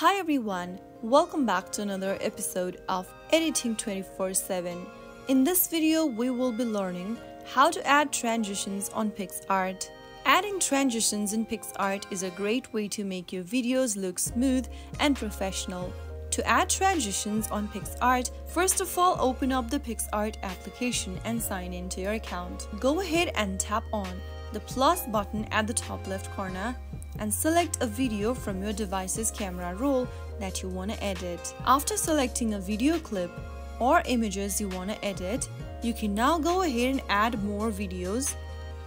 Hi everyone, welcome back to another episode of Editing 24-7. In this video, we will be learning how to add transitions on PicsArt. Adding transitions in PicsArt is a great way to make your videos look smooth and professional. To add transitions on PicsArt, first of all open up the PicsArt application and sign into your account. Go ahead and tap on the plus button at the top left corner and select a video from your device's camera roll that you want to edit. After selecting a video clip or images you want to edit, you can now go ahead and add more videos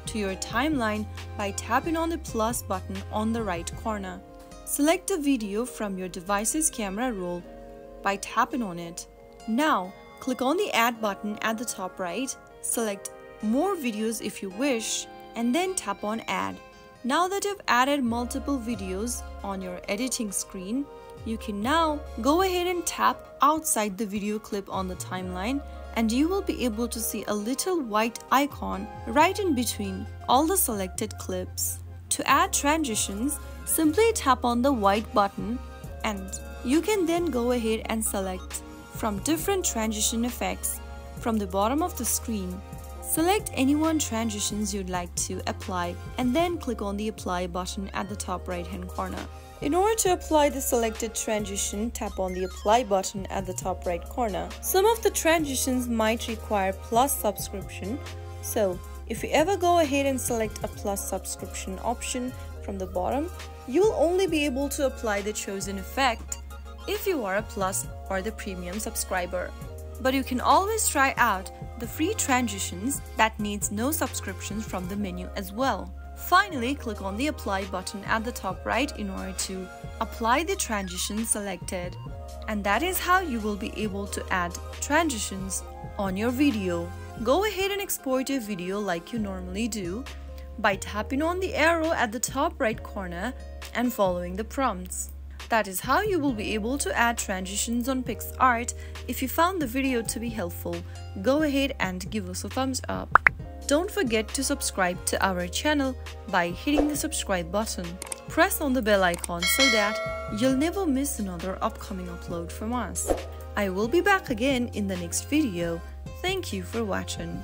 to your timeline by tapping on the plus button on the right corner. Select a video from your device's camera roll by tapping on it. Now, click on the add button at the top right, select more videos if you wish, and then tap on add. Now that you've added multiple videos on your editing screen, you can now go ahead and tap outside the video clip on the timeline and you will be able to see a little white icon right in between all the selected clips. To add transitions, simply tap on the white button and you can then go ahead and select from different transition effects from the bottom of the screen Select any one transitions you'd like to apply and then click on the apply button at the top right hand corner. In order to apply the selected transition, tap on the apply button at the top right corner. Some of the transitions might require plus subscription, so if you ever go ahead and select a plus subscription option from the bottom, you'll only be able to apply the chosen effect if you are a plus or the premium subscriber. But you can always try out the free transitions that needs no subscriptions from the menu as well. Finally, click on the apply button at the top right in order to apply the transition selected. And that is how you will be able to add transitions on your video. Go ahead and export your video like you normally do by tapping on the arrow at the top right corner and following the prompts. That is how you will be able to add transitions on PicsArt. If you found the video to be helpful, go ahead and give us a thumbs up. Don't forget to subscribe to our channel by hitting the subscribe button. Press on the bell icon so that you'll never miss another upcoming upload from us. I will be back again in the next video. Thank you for watching.